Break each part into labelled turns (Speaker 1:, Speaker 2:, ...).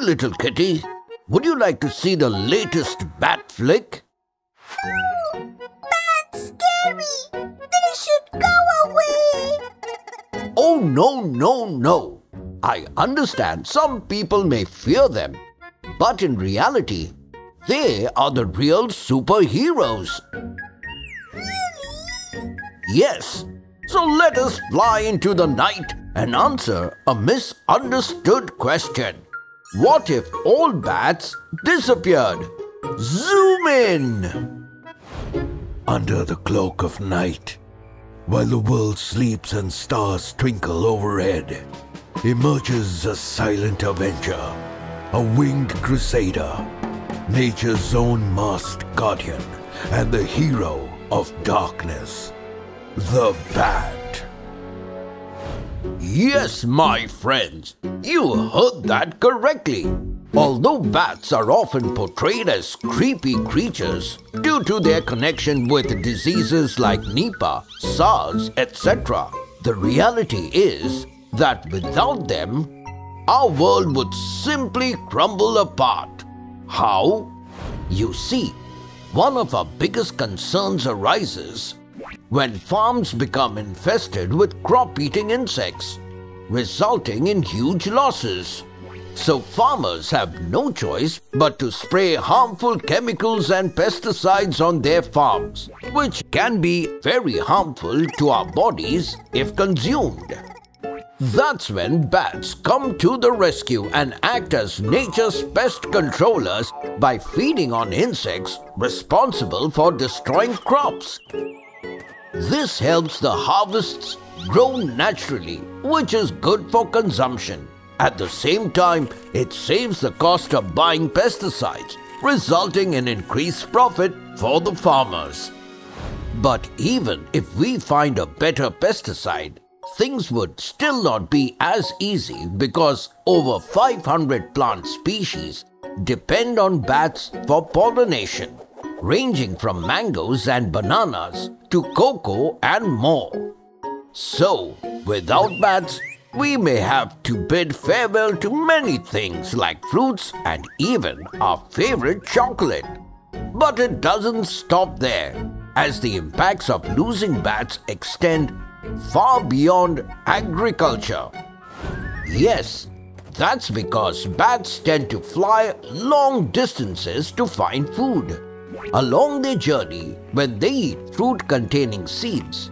Speaker 1: little kitty. Would you like to see the latest bat flick?
Speaker 2: Bats scary! They should go away!
Speaker 1: Oh, no, no, no. I understand some people may fear them, but in reality, they are the real superheroes.
Speaker 2: Really?
Speaker 1: Yes. So let us fly into the night and answer a misunderstood question. What if all bats disappeared? Zoom in!
Speaker 3: Under the cloak of night, while the world sleeps and stars twinkle overhead, emerges a silent avenger, a winged crusader, nature's own masked guardian, and the hero of darkness, the Bat.
Speaker 1: Yes, my friends, you heard that correctly. Although bats are often portrayed as creepy creatures due to their connection with diseases like Nipah, SARS, etc., the reality is that without them, our world would simply crumble apart. How? You see, one of our biggest concerns arises when farms become infested with crop-eating insects, resulting in huge losses. So farmers have no choice but to spray harmful chemicals and pesticides on their farms, which can be very harmful to our bodies if consumed. That's when bats come to the rescue and act as nature's pest controllers by feeding on insects responsible for destroying crops. This helps the harvests grow naturally, which is good for consumption. At the same time, it saves the cost of buying pesticides, resulting in increased profit for the farmers. But even if we find a better pesticide, things would still not be as easy because over 500 plant species depend on bats for pollination ranging from mangoes and bananas to cocoa and more. So, without bats, we may have to bid farewell to many things like fruits and even our favorite chocolate. But it doesn't stop there, as the impacts of losing bats extend far beyond agriculture. Yes, that's because bats tend to fly long distances to find food. Along their journey, when they eat fruit containing seeds,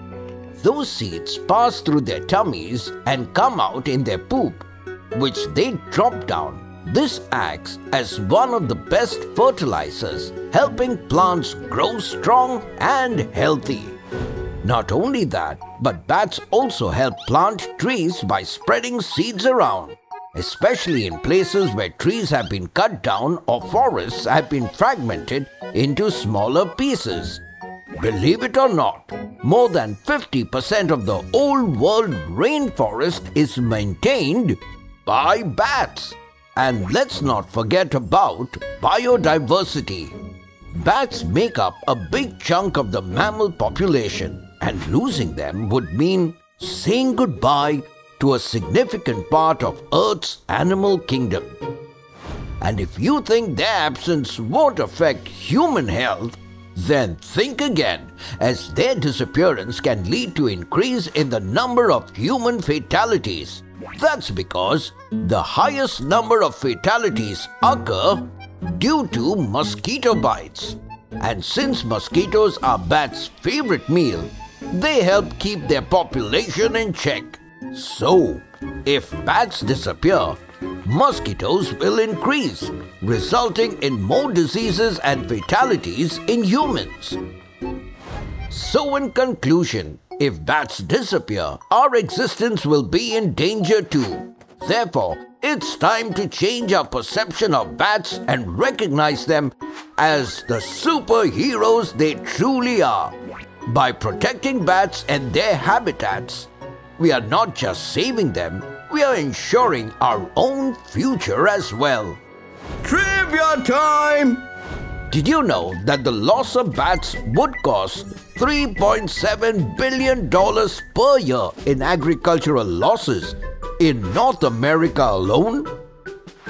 Speaker 1: those seeds pass through their tummies and come out in their poop, which they drop down. This acts as one of the best fertilizers, helping plants grow strong and healthy. Not only that, but bats also help plant trees by spreading seeds around especially in places where trees have been cut down or forests have been fragmented into smaller pieces. Believe it or not, more than 50% of the old world rainforest is maintained by bats. And let's not forget about biodiversity. Bats make up a big chunk of the mammal population and losing them would mean saying goodbye to a significant part of Earth's animal kingdom. And if you think their absence won't affect human health, then think again, as their disappearance can lead to increase in the number of human fatalities. That's because the highest number of fatalities occur due to mosquito bites. And since mosquitoes are bats' favorite meal, they help keep their population in check. So, if bats disappear, mosquitoes will increase, resulting in more diseases and fatalities in humans. So in conclusion, if bats disappear, our existence will be in danger too. Therefore, it's time to change our perception of bats and recognize them as the superheroes they truly are. By protecting bats and their habitats, we are not just saving them, we are ensuring our own future as well. Trivia time! Did you know that the loss of bats would cost $3.7 billion per year in agricultural losses in North America alone?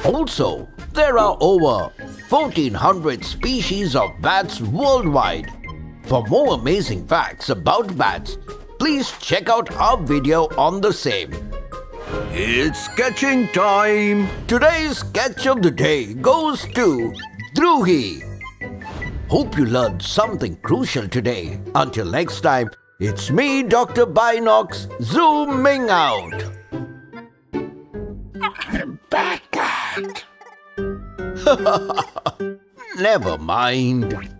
Speaker 1: Also, there are over 1400 species of bats worldwide. For more amazing facts about bats, please check out our video on the same.
Speaker 3: It's sketching time!
Speaker 1: Today's sketch of the day goes to Druhi. Hope you learned something crucial today. Until next time, it's me, Dr. Binocs, zooming out.
Speaker 3: I'm back at.
Speaker 1: Never mind.